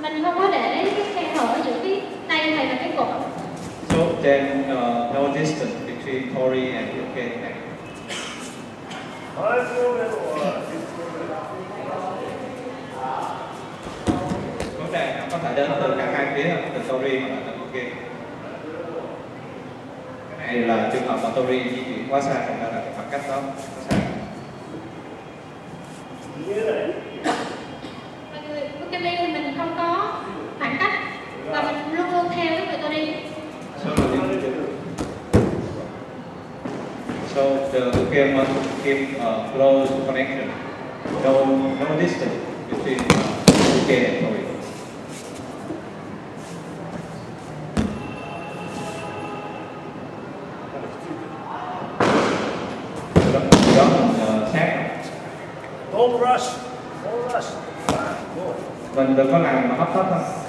mình không có để cái khe hở giữa cái tay này và cái cổ So then uh, no distance between Tori and UK neck. Vấn đề nó có thể đến từ cả hai phía, từ Tori hoặc là từ UK. Cái này là trường hợp mà Tori di chuyển quá xa, thành ra là cái khoảng cách đó nó xa. Và người với cabin thì mình không có khoảng cách và mình luôn luôn theo cái người tôi đi So, so the UK must keep a close connection, no, no distance between uh, UK and Tori. Don't rush. Don't rush. Mình đừng có làm mà hấp tấp thôi